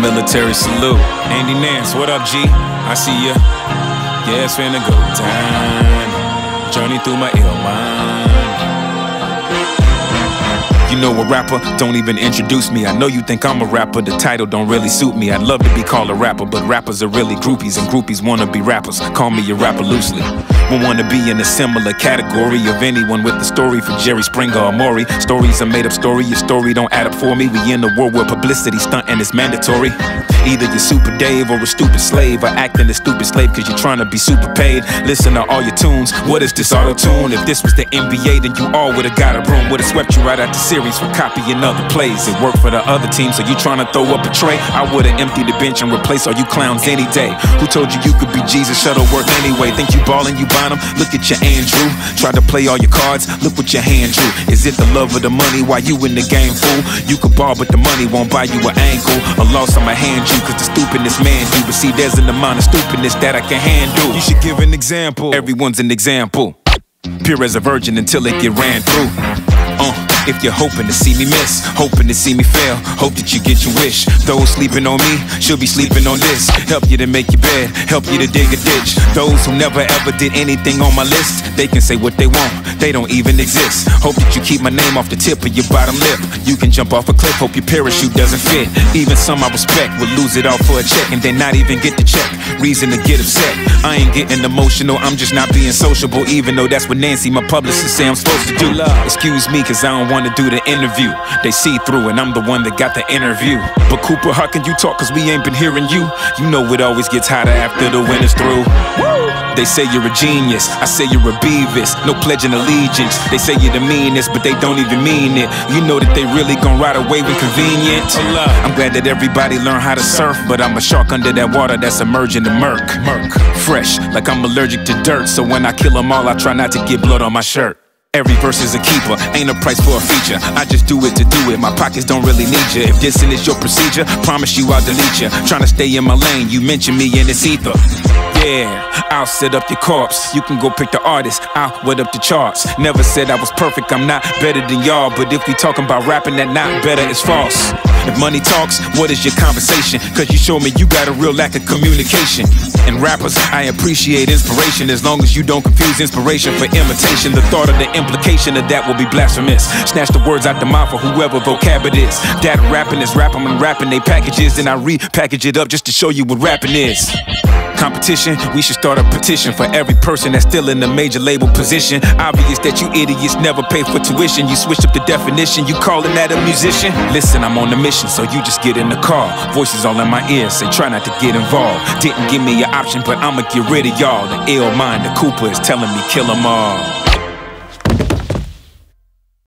military salute. Andy Nance, what up, G? I see ya. Yeah, it's finna go down. Journey through my ill mind. You know a rapper, don't even introduce me. I know you think I'm a rapper, the title don't really suit me. I'd love to be called a rapper, but rappers are really groupies, and groupies wanna be rappers. Call me a rapper loosely. Won't wanna be in a similar category of anyone with a story for Jerry Springer or Maury. Stories are made up story, your story don't add up for me. We in a world where publicity stunt and it's mandatory. Either you're super Dave or a stupid slave, or acting a stupid slave cause you're trying to be super paid. Listen to all your tunes, what is this auto tune? If this was the NBA, then you all would've got a room. would've swept you right out the series for copying other plays. It worked for the other team, so you trying to throw up a tray? I would've emptied the bench and replaced all you clowns any day. Who told you you could be Jesus Shuttleworth anyway? Think you ballin', you bottom? Look at your Andrew. Tried to play all your cards, look what your hand drew. Is it the love of the money Why you in the game, fool? You could ball, but the money won't buy you an ankle. A loss on my hand you, cause the stupidness man do. But see, there's an amount of stupidness that I can handle. You should give an example. Everyone's an example. Pure as a virgin until it get ran through. If you're hoping to see me miss, hoping to see me fail, hope that you get your wish. Those sleeping on me should be sleeping on this. Help you to make your bed, help you to dig a ditch. Those who never ever did anything on my list, they can say what they want, they don't even exist. Hope that you keep my name off the tip of your bottom lip. You can jump off a cliff, hope your parachute doesn't fit. Even some I respect would lose it all for a check and then not even get the check. Reason to get upset. I ain't getting emotional, I'm just not being sociable, even though that's what Nancy, my publicist, say I'm supposed to do. Excuse me, cause I don't wanna do the interview. They see through, and I'm the one that got the interview. But Koopa, how can you talk? Cause we ain't been hearing you. You know it always gets hotter after the winter's through. They say you're a genius, I say you're a Beavis. No pledging allegiance. They say you're the meanest, but they don't even mean it. You know that they really gon' ride away when convenient. I'm glad that everybody learned how to surf, but I'm a shark under that water that's emerging to murk. Murk. Fresh, like I'm allergic to dirt. So when I kill them all, I try not to get blood on my shirt. Every verse is a keeper, ain't a price for a feature. I just do it to do it, my pockets don't really need you. If dissing is your procedure, promise you I'll delete you. Trying to stay in my lane, you mention me in it's ether. Yeah, I'll set up your corpse. You can go pick the artist, I'll wet up the charts. Never said I was perfect, I'm not better than y'all. But if we talking about rapping, that not better is false. If money talks, what is your conversation? Cause you show me you got a real lack of communication. And rappers, I appreciate inspiration as long as you don't confuse inspiration for imitation. The thought of the implication of that will be blasphemous. Snatch the words out the mouth of whoever vocab it is. That rapping is rapping and rapping they packages, and I repackage it up just to show you what rapping is. Competition, we should start a petition for every person that's still in a major label position. Obvious that you idiots never pay for tuition. You switched up the definition, you calling that a musician? Listen, I'm on a mission, so you just get in the car. Voices all in my ears say try not to get involved. Didn't give me an option, but I'ma get rid of y'all. The ill mind, the Koopa is telling me kill 'em all.